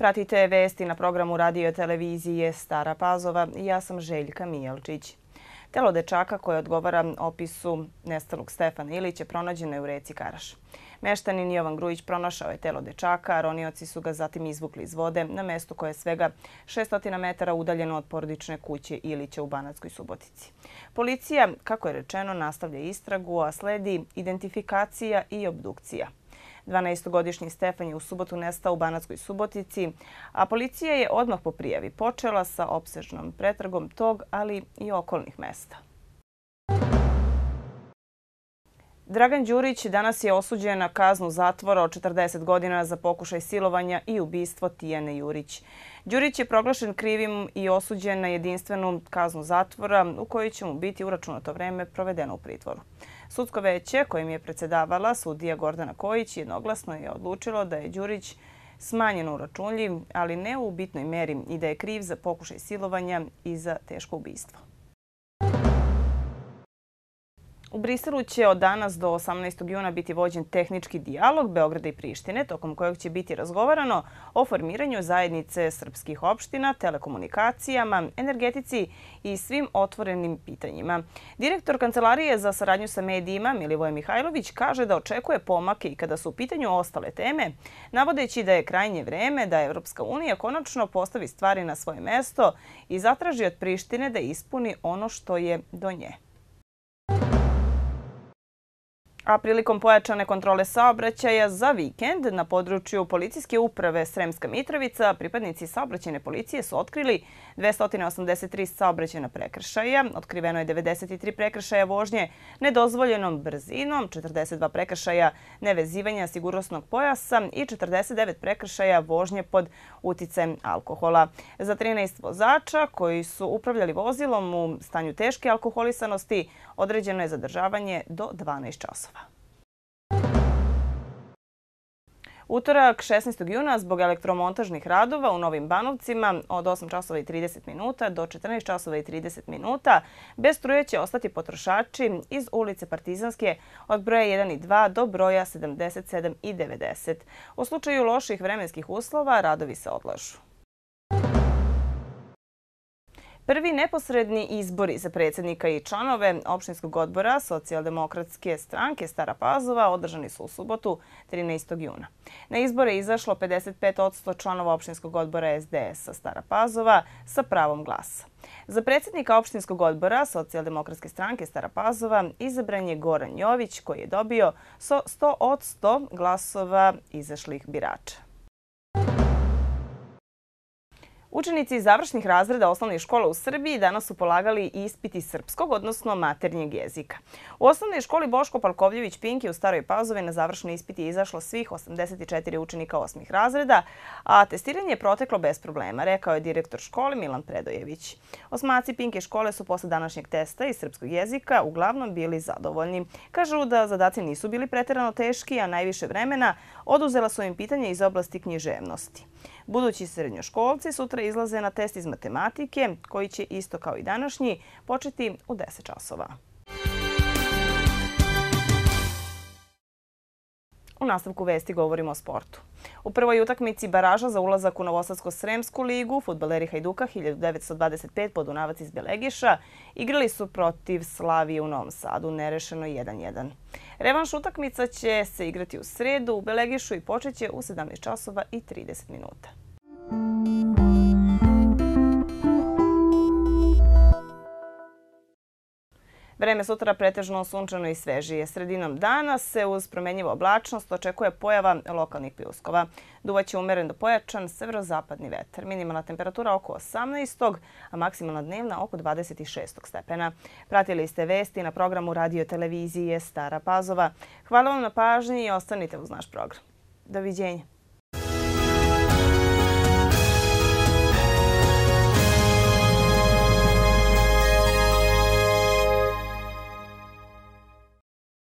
Pratite vesti na programu radio televizije Stara Pazova ja sam Željka Mijelčić. Telo dečaka koje odgovara opisu nestalog Stefana Ilića pronađeno je u reci Karaš. Meštanin Jovan Grujić pronašao je telo dečaka, a ronioci su ga zatim izvukli iz vode na mesto koje je svega 600 metara udaljeno od porodične kuće Ilića u Banatskoj Subotici. Policija, kako je rečeno, nastavlja istragu, a sledi identifikacija i obdukcija. 12-godišnji Stefan je u subotu nestao u Banatskoj Subotici, a policija je odmah po prijavi počela sa opsežnom pretragom tog, ali i okolnih mesta. Dragan Đurić danas je osuđen na kaznu zatvora od 40 godina za pokušaj silovanja i ubistvo Tijane Jurić. Đurić je proglašen krivim i osuđen na jedinstvenu kaznu zatvora u kojoj će mu biti uračunato vreme provedeno u pritvoru. Sudsko veće kojim je predsedavala sudija Gordana Kojić jednoglasno je odlučilo da je Đurić smanjen u računlji, ali ne u bitnoj meri i da je kriv za pokušaj silovanja i za teško ubistvo. U Briselu će od danas do 18. juna biti vođen tehnički dijalog Beograda i Prištine, tokom kojeg će biti razgovarano o formiranju zajednice srpskih opština, telekomunikacijama, energetici i svim otvorenim pitanjima. Direktor Kancelarije za saradnju sa medijima Milivoje Mihajlović kaže da očekuje pomake i kada su u pitanju ostale teme, navodeći da je krajnje vreme da Evropska unija konačno postavi stvari na svoje mesto i zatraži od Prištine da ispuni ono što je do nje. A prilikom pojačane kontrole saobraćaja za vikend na području policijske uprave Sremska Mitrovica, pripadnici saobraćajne policije su otkrili 283 saobraćajna prekršaja. Otkriveno je 93 prekršaja vožnje nedozvoljenom brzinom, 42 prekršaja nevezivanja sigurnosnog pojasa i 49 prekršaja vožnje pod uticajem alkohola. Za 13 vozača koji su upravljali vozilom u stanju teške alkoholisanosti određeno je zadržavanje do 12 časova. Utorak 16. juna zbog elektromontažnih radova u Novim Banovcima od 8 časova i 30 minuta do 14 časova i 30 minuta bez struje će ostati potrošači iz ulice Partizanske od broja 1 i 2 do broja 77 i 90. U slučaju loših vremenskih uslova radovi se odlažu. Prvi neposredni izbori za predsjednika i članove opštinskog odbora socijaldemokratske stranke Stara Pazova održani su u subotu 13. juna. Na izbore je izašlo 55% članova opštinskog odbora SDS-a Stara Pazova sa pravom glasa. Za predsjednika opštinskog odbora socijaldemokratske stranke Stara Pazova izabran je Goran Jović koji je dobio 100 od 100 glasova izašlih birača. Učenici iz završnih razreda osnovnih škola u Srbiji danas su polagali ispiti srpskog, odnosno maternjeg jezika. U osnovnoj školi Boško Palkovljević-Pinki u Staroj Pazove na završni ispiti je izašlo svih 84 učenika osmih razreda, a testiranje je proteklo bez problema, rekao je direktor škole Milan Predojević. Osmaci Pinke škole su posle današnjeg testa iz srpskog jezika uglavnom bili zadovoljni. Kažu da zadaci nisu bili preterano teški, a najviše vremena oduzela su im pitanje iz oblasti književnosti. Budući srednjoškolci sutra izlaze na test iz matematike, koji će isto kao i današnji početi u 10 časova. U nastavku vesti govorimo o sportu. U prvoj utakmici baraža za ulazak u Novosadsko-Sremsku ligu futbaleri Hajduka 1925 podunavac iz Belegiša igrali su protiv Slavije u Novom Sadu, nerešeno 1-1. Revanš utakmica će se igrati u sredu u Belegišu i počeće u 17 časova i 30 minuta. Vreme sutra pretežno sunčano i svežije. Sredinom dana se uz promenjivu oblačnost očekuje pojava lokalnih pljuskova. Duvaće umeren do pojačan severozapadni vetar. Minimalna temperatura oko 18. a maksimalna dnevna oko 26. stepena. Pratili ste vesti na programu radio televizije Stara Pazova. Hvala vam na pažnji i ostanite uz naš program. Doviđenja.